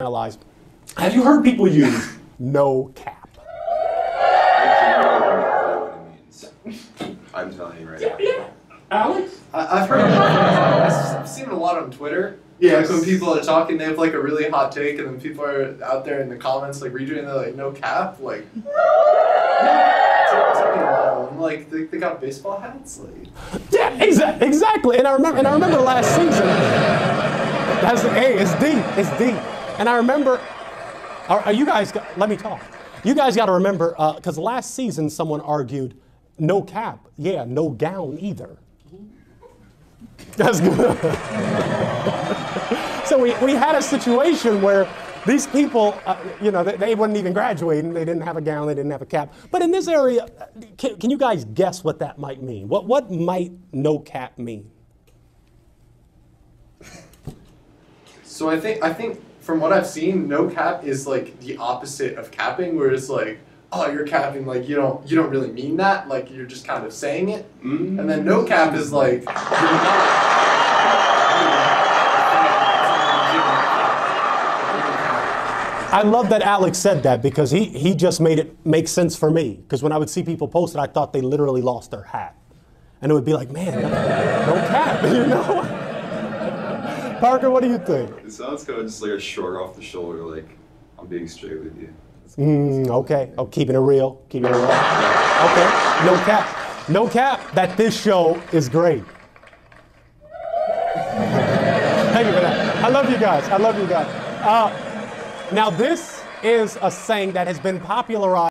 analyze. Have you heard people use no cap? I'm telling you right now. Alex? I, I've heard. I've seen a lot on Twitter. Yeah, like when people are talking, they have like a really hot take, and then people are out there in the comments like redoing they're like no cap, like. It's taking a while, and like they, they got baseball hats, like. Yeah, exa- exactly. And I remember, and I remember last season. That's hey, it's deep, it's deep. And I remember, are, you guys? Let me talk. You guys got to remember, because last season someone argued, no cap, yeah, no gown either. That's good. so we, we had a situation where these people, uh, you know, they, they wouldn't even graduate and they didn't have a gown, they didn't have a cap. But in this area, uh, can, can you guys guess what that might mean? What, what might no cap mean? So I think I think from what I've seen, no cap is like the opposite of capping, where it's like, oh, you're capping, like you don't you don't really mean that, like you're just kind of saying it. Mm. And then no cap is like. I love that Alex said that because he, he just made it make sense for me. Because when I would see people post it, I thought they literally lost their hat. And it would be like, man, no, no cap, you know? Parker, what do you think? It sounds kind of just like a shrug off the shoulder, like I'm being straight with you. Mm, okay. Oh, keeping it real. Keeping it real. Okay. No cap. No cap. That this show is great. Thank you for that. I love you guys. I love you guys. Uh, now, this is a saying that has been popularized.